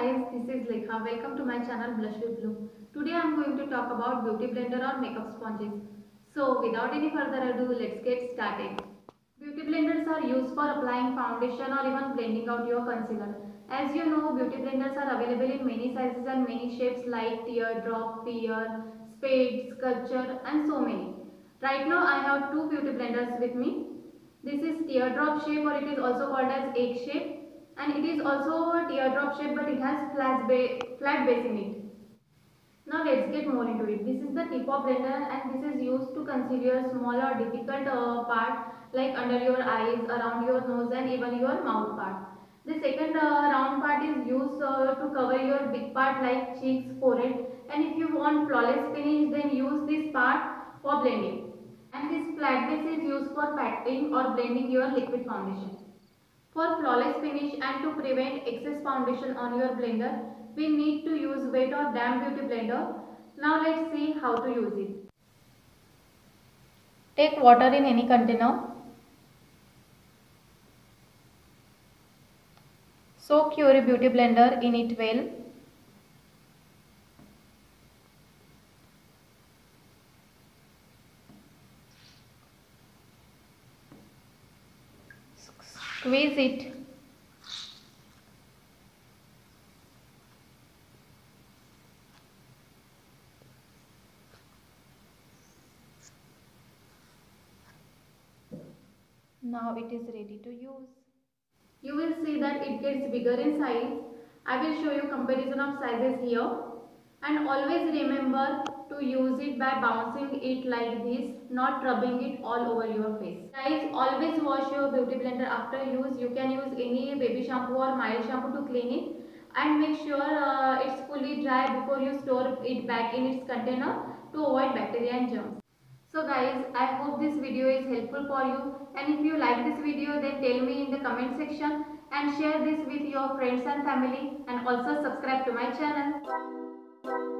this is Lekha. Welcome to my channel Blush with Bloom. Today I am going to talk about beauty blender or makeup sponges. So without any further ado, let's get started. Beauty blenders are used for applying foundation or even blending out your concealer. As you know, beauty blenders are available in many sizes and many shapes like teardrop, pear, spade, sculpture and so many. Right now I have two beauty blenders with me. This is teardrop shape or it is also called as egg shape and it is also a teardrop shape but it has flat, ba flat base in it. Now let's get more into it. This is the tip of blender and this is used to conceal your small or difficult uh, part like under your eyes, around your nose and even your mouth part. The second uh, round part is used uh, to cover your big part like cheeks, forehead and if you want flawless finish then use this part for blending. And this flat base is used for patting or blending your liquid foundation. For flawless finish and to prevent excess foundation on your blender, we need to use wet or damp beauty blender. Now let's see how to use it. Take water in any container. Soak your beauty blender in it well. Squeeze it. Now it is ready to use. You will see that it gets bigger in size. I will show you comparison of sizes here. And always remember to use it by bouncing it like this, not rubbing it all over your face. Guys, always wash your beauty blender after use. You can use any baby shampoo or mild shampoo to clean it. And make sure uh, it's fully dry before you store it back in its container to avoid bacteria and germs. So guys, I hope this video is helpful for you and if you like this video then tell me in the comment section and share this with your friends and family and also subscribe to my channel.